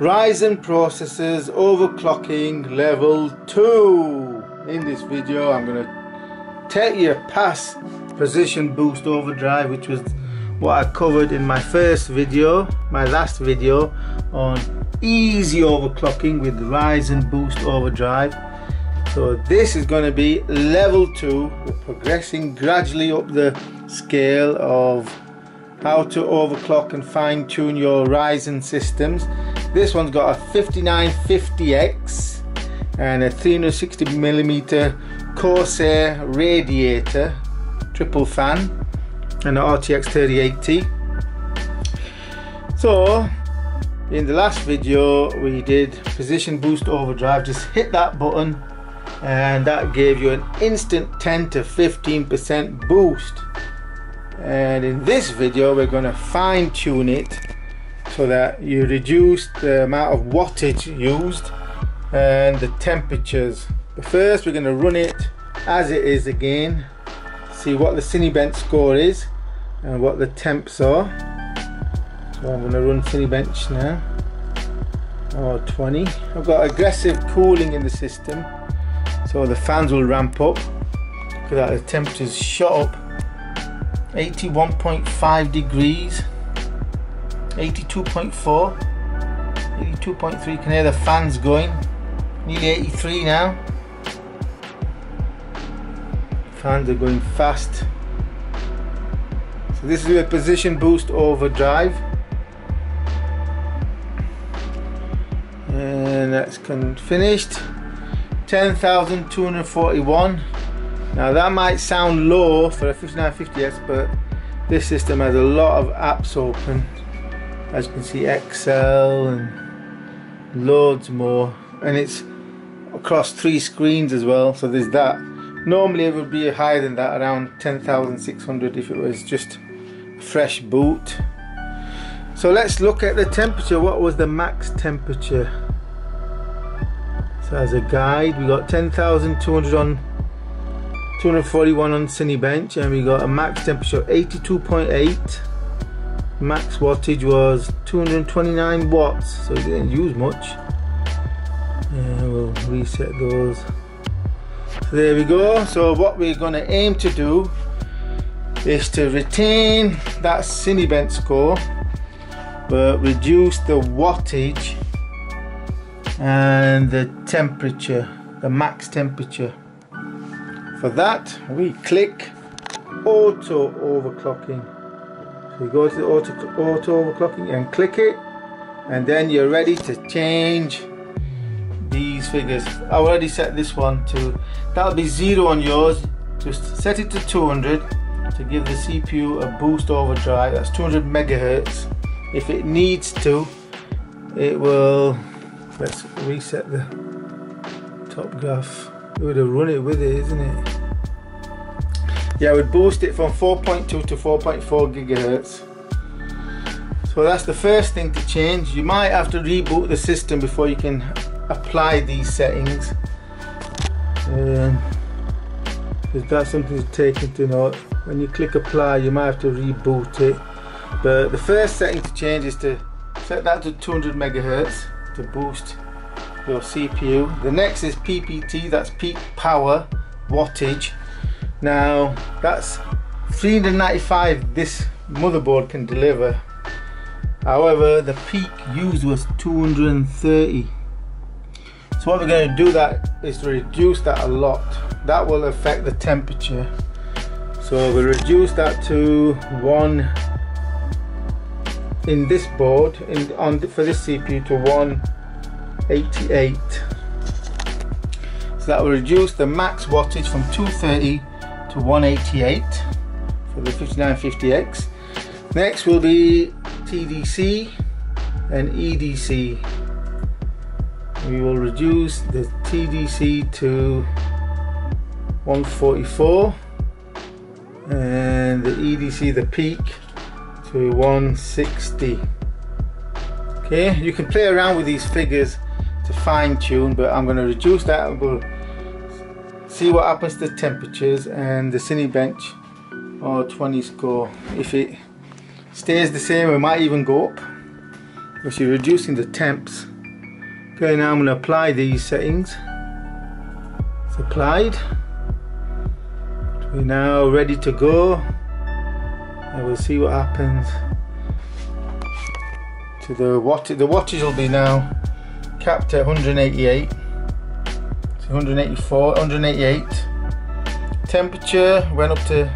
Ryzen processors overclocking level 2 in this video I'm going to take you past precision boost overdrive which was what I covered in my first video my last video on easy overclocking with Ryzen boost overdrive. So this is going to be level 2 we're progressing gradually up the scale of how to overclock and fine tune your Ryzen systems. This one's got a 5950X and a 360mm Corsair radiator, triple fan, and an RTX 3080. So, in the last video we did precision boost overdrive, just hit that button and that gave you an instant 10 to 15% boost and in this video we're going to fine tune it so that you reduce the amount of wattage used and the temperatures. But first we're going to run it as it is again see what the Cinebench score is and what the temps are. So I'm going to run Cinebench now. Oh 20 I've got aggressive cooling in the system so the fans will ramp up look at that the temperatures shot up. 81.5 degrees 82.4 82.3 can hear the fans going. Nearly 83 now. Fans are going fast. So this is a precision boost overdrive and that's finished. 10,241 now that might sound low for a 5950X but this system has a lot of apps open as you can see Excel and loads more. And it's across three screens as well so there's that. Normally it would be higher than that around 10,600 if it was just fresh boot. So let's look at the temperature. What was the max temperature? So as a guide we got 10,200 on 241 on Cinebench and we got a max temperature 82.8 max wattage was 229 watts so it didn't use much. And we'll reset those. There we go. So what we're going to aim to do is to retain that Cinebench score but reduce the wattage and the temperature the max temperature. For that, we click auto overclocking. You go to the auto, auto overclocking and click it, and then you're ready to change these figures. I already set this one to, that'll be zero on yours. Just set it to 200 to give the CPU a boost overdrive. That's 200 megahertz. If it needs to, it will, let's reset the top graph. It would have run it with it, isn't it? Yeah I would boost it from 4.2 to 4.4 gigahertz. So that's the first thing to change. You might have to reboot the system before you can apply these settings. Um, that's something to take into note? When you click apply you might have to reboot it. But the first setting to change is to set that to 200 megahertz to boost your CPU the next is PPT that's peak power wattage now that's 395 this motherboard can deliver. However, the peak used was 230. So what we're going to do that is to reduce that a lot. That will affect the temperature. So we'll reduce that to one in this board in on for this CPU to 188. So that will reduce the max wattage from 230 to 188 for the 5950X. Next will be TDC and EDC. We will reduce the TDC to 144 and the EDC, the peak, to 160. Okay, you can play around with these figures to fine tune, but I'm going to reduce that. We'll see what happens to temperatures and the Cinebench R20 score if it stays the same it might even go up which is reducing the temps. Okay, now I'm going to apply these settings. It's applied. We're now ready to go. And we'll see what happens to the watt. The wattage will be now capped at 188. So 184, 188. Temperature went up to.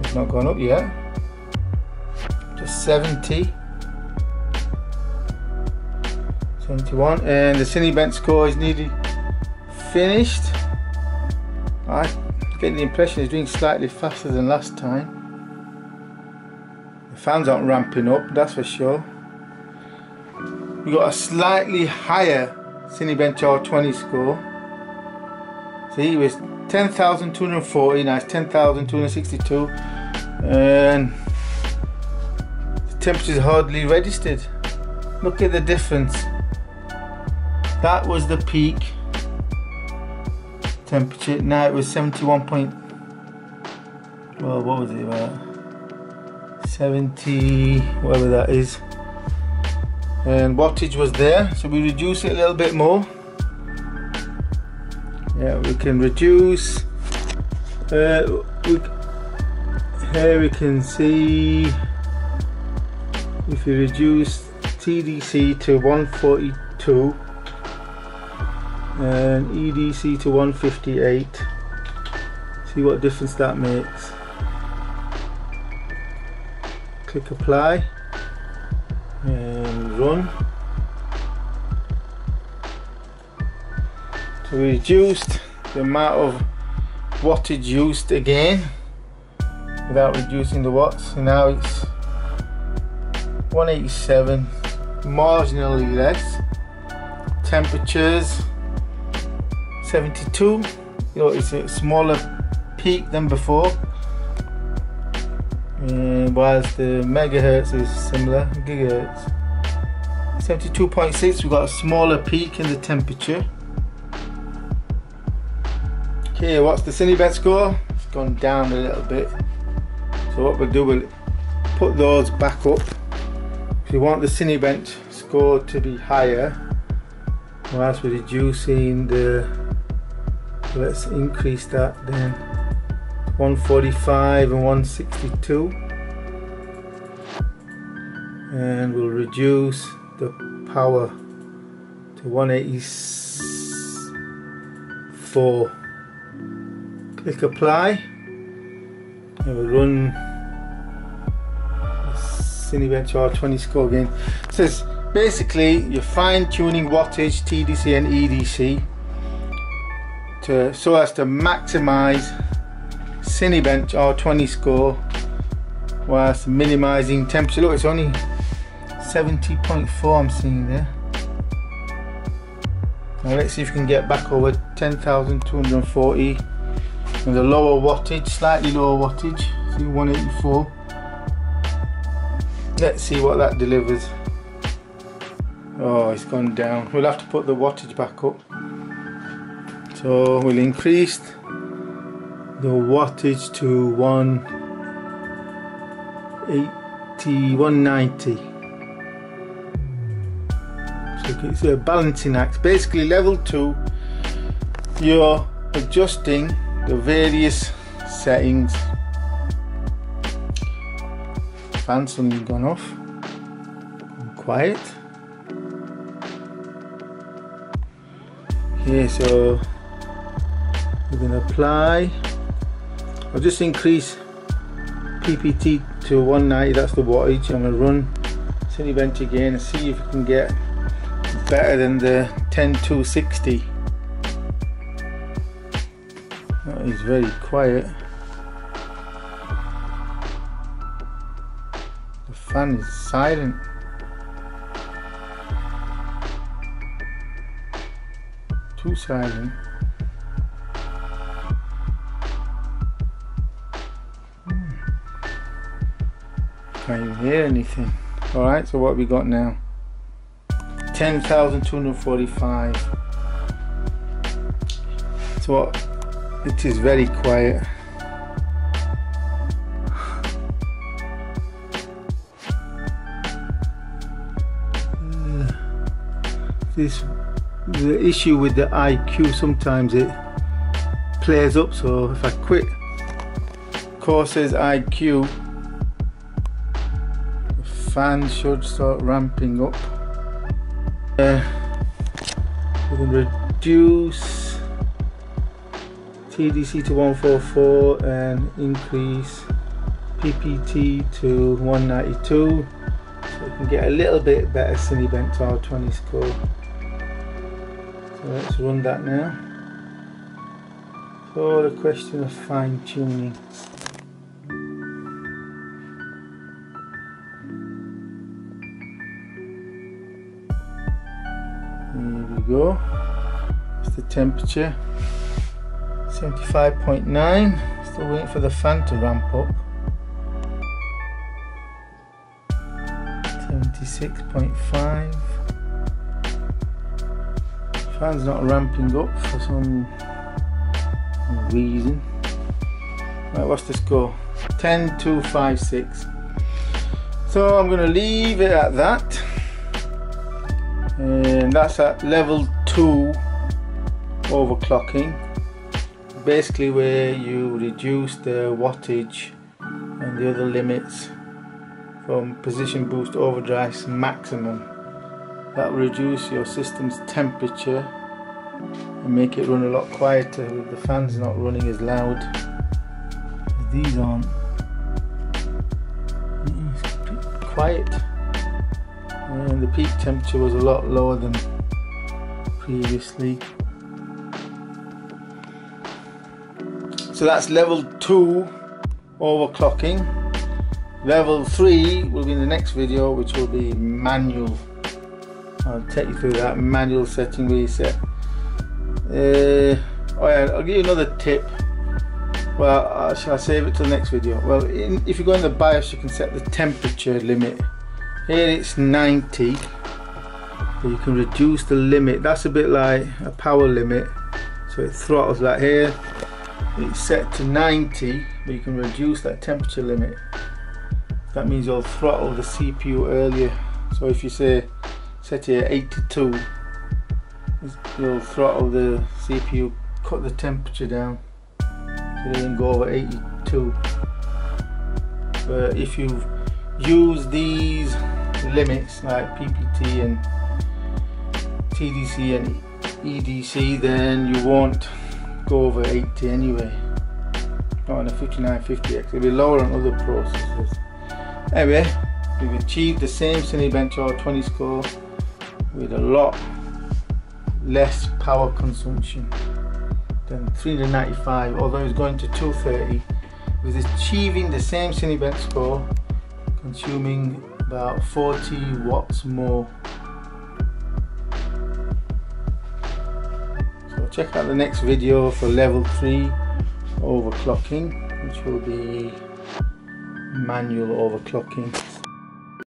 It's not gone up yet. Just 70. 71 and the Cinebench score is nearly finished I get the impression it's doing slightly faster than last time the fans aren't ramping up that's for sure we got a slightly higher Cinebench R20 score see it was 10,240 now it's 10,262 and the temperature is hardly registered. Look at the difference. That was the peak temperature. Now it was 71 point well what was it about 70 whatever that is. And wattage was there so we reduce it a little bit more yeah we can reduce uh, we, here we can see if we reduce TDC to 142 and EDC to 158 see what difference that makes. Click apply and run reduced the amount of wattage used again without reducing the watts. Now it's 187 marginally less. Temperatures 72 you know it's a smaller peak than before. Uh, whilst the megahertz is similar gigahertz. 72.6 we've got a smaller peak in the temperature okay what's the Cinebench score? It's gone down a little bit. So what we'll do we'll put those back up. If you want the Cinebench score to be higher whilst we're reducing the let's increase that then. 145 and 162 and we'll reduce the power to 184 click apply and we'll run Cinebench R20 score again it says basically you're fine tuning wattage TDC and EDC to so as to maximize Cinebench R20 score whilst minimizing temperature. Look, it's only 70.4 I'm seeing there. Now let's see if we can get back over 10,240 a lower wattage, slightly lower wattage, see 184. Let's see what that delivers. Oh, it's gone down. We'll have to put the wattage back up so we'll increase the wattage to 180 190 so it's a balancing act basically level 2 you're adjusting the various settings. Fan suddenly gone off. Quiet. Okay so we're to apply. I'll just increase PPT to 190 that's the wattage. I'm to run Cinebench again and see if we can get better than the 10260 is very quiet the fan is silent too silent hmm. Can't even hear anything. Alright, so what we got now? 10,245. So it is very quiet. this the issue with the iCUE sometimes it plays up so if I quit Corsair's iCUE the fan should start ramping up uh, we can reduce TDC to 144 and increase PPT to 192 so we can get a little bit better Cinebench R20 score so let's run that now so the question of fine tuning Here we go. It's the temperature. 75.9. Still waiting for the fan to ramp up. 76.5. Fan's not ramping up for some reason. Right, what's the score? 10 2 5 6. So I'm to leave it at that and that's at level 2 overclocking basically where you reduce the wattage and the other limits from precision boost overdrive maximum. That will reduce your system's temperature and make it run a lot quieter with the fans not running as loud. These aren't it's quiet. And the peak temperature was a lot lower than previously so that's level 2 overclocking. Level 3 will be in the next video which will be manual. I'll take you through that manual setting reset. Uh, oh yeah, I'll give you another tip. Well uh, shall I save it to the next video? Well in, if you go in the BIOS you can set the temperature limit. Here it's 90 but you can reduce the limit. That's a bit like a power limit. So it throttles that here it's set to 90 but you can reduce that temperature limit. That means you'll throttle the CPU earlier. So if you say set it at 82 you'll throttle the CPU cut the temperature down. So it doesn't go over 82 but if you use these limits like PPT and TDC and EDC then you won't go over 80 anyway. Not on a 5950X, it'll be lower on other processors anyway we've achieved the same Cinebench R20 score with a lot less power consumption than 395 although it's going to 230 with achieving the same Cinebench score consuming about 40 watts more check out the next video for level 3 overclocking which will be manual overclocking